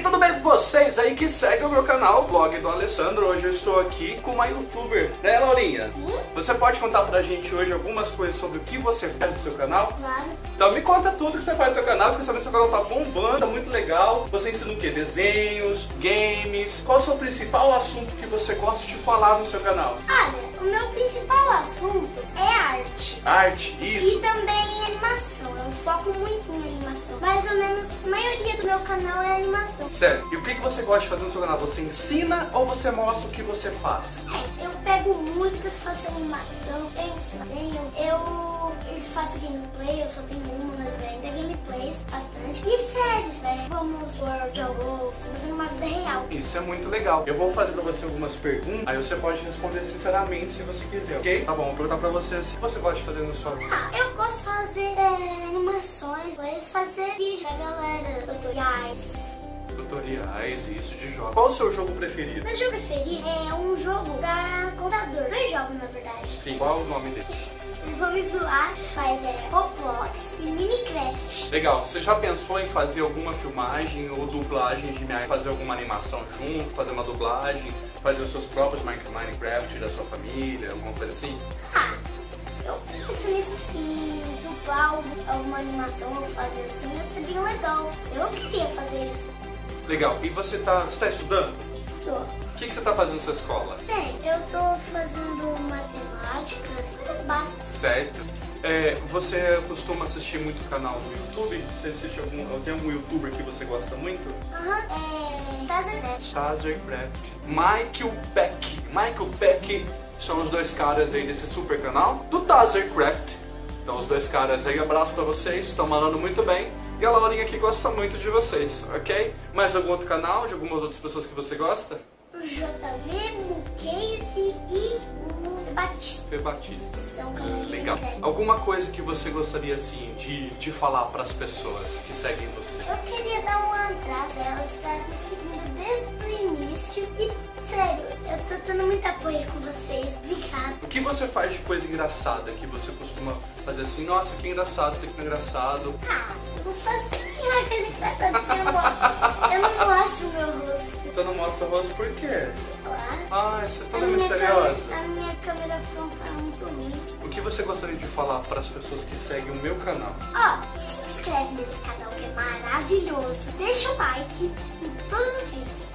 aí, tudo bem com vocês aí que seguem o meu canal, o blog do Alessandro? Hoje eu estou aqui com uma youtuber, né Laurinha? Sim. Você pode contar pra gente hoje algumas coisas sobre o que você faz no seu canal? Claro. Então me conta tudo que você faz no seu canal, porque sabendo que seu canal tá bombando, tá muito legal. Você ensina o que? Desenhos, games. Qual é o seu principal assunto que você gosta de falar no seu canal? Olha, o meu principal assunto é arte. Arte, E isso. também animação. Eu foco muito em animação. Mais ou menos, a maioria do meu canal é animação. Sério, e o que que você gosta de fazer no seu canal? Você ensina ou você mostra o que você faz? É, eu pego músicas, faço animação, eu desenho, eu, eu faço gameplay, eu só tenho uma, mas ainda é gameplays bastante. E séries, né? Vamos por jogos, fazendo uma vida real. Isso é muito legal. Eu vou fazer pra você algumas perguntas, aí você pode responder sinceramente se você quiser, ok? Tá bom, vou perguntar pra você o que você gosta de fazer no seu Ah, eu gosto de fazer é, animações, fazer vídeo pra galera, tutoriais. Tutoriais e isso de jogos. Qual o seu jogo preferido? Meu jogo preferido é um jogo pra computador. Dois jogos, na verdade. Sim, qual o nome dele? Eles vão me zoar, mas é Roblox e Minecraft. Legal, você já pensou em fazer alguma filmagem ou dublagem de minha- fazer alguma animação junto, fazer uma dublagem, fazer os seus próprios Mine- Minecraft da sua família, alguma coisa assim? Ah, eu penso nisso sim, dublar alguma animação ou fazer assim, ia ser bem legal. Eu queria fazer isso. Legal, e você tá, você tá estudando? Tô. O que, que você tá fazendo na sua escola? Bem, eu tô fazendo matemáticas, coisas básicas. Certo. É, você costuma assistir muito canal no YouTube? Você assiste algum. Tem algum youtuber que você gosta muito? Aham, é. Tazernet. Tazercraft. Michael Peck. Michael Peck são os dois caras aí desse super canal do Tazercraft. Então os dois caras aí, abraço pra vocês, estão mandando muito bem. E a Laurinha aqui gosta muito de vocês, ok? Mais algum outro canal de algumas outras pessoas que você gosta? O JV, o Casey e o Batista. P. Batista. São bem Legal. Alguma coisa que você gostaria assim de, de falar pras pessoas que seguem você? Eu queria dar um abraço elas que estão me seguindo desde o início. E, sério, eu tô dando muito apoio com vocês. Você faz de coisa engraçada que você costuma fazer assim? Nossa, que engraçado, que engraçado. Ah, eu não faço nenhuma coisa engraçada. Eu, mostro- eu não mostro o meu rosto. Você não mostra o rosto por quê? Ai, você é toda minha, misteriosa. câmera, a minha câmera frontal é muito ruim. O que você gostaria de falar para as pessoas que seguem o meu canal? Ó, se inscreve nesse canal que é maravilhoso. Deixa o like em todos os vídeos.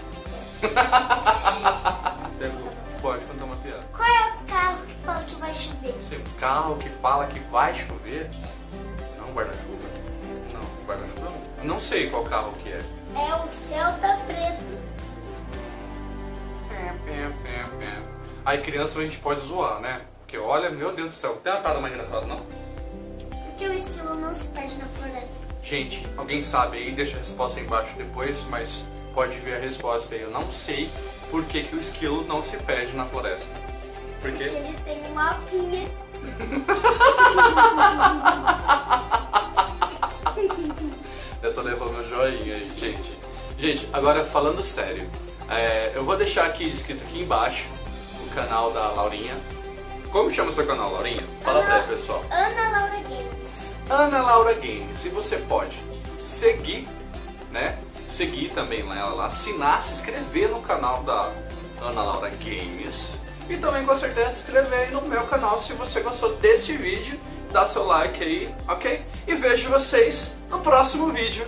Pegou. Pode contar uma piada. Qual é o carro carro que fala que vai chover? Não, guarda-chuva? Não, guarda-chuva não. Não sei qual carro que é. É o Celta Preto. Aí criança a gente pode zoar, né? Porque olha, meu Deus do céu, tem uma piada mais engraçada, não? Porque o esquilo não se perde na floresta. Gente, alguém sabe aí, deixa a resposta aí embaixo depois, mas pode ver a resposta aí. Eu não sei por que, que o esquilo não se perde na floresta. Por Porque quê? ele tem uma pinha. Essa levou meu joinha aí, gente. Gente, agora falando sério, é, eu vou deixar aqui escrito aqui embaixo o canal da Laurinha. Como chama o seu canal, Laurinha? Fala pra aí, pessoal. Ana Laura Games. Ana Laura Games. E você pode seguir, né? Seguir também lá, ela lá, assinar, se inscrever no canal da Ana Laura Games. E também com certeza se inscrever aí no meu canal se você gostou desse vídeo. Dá seu like aí, ok? E vejo vocês no próximo vídeo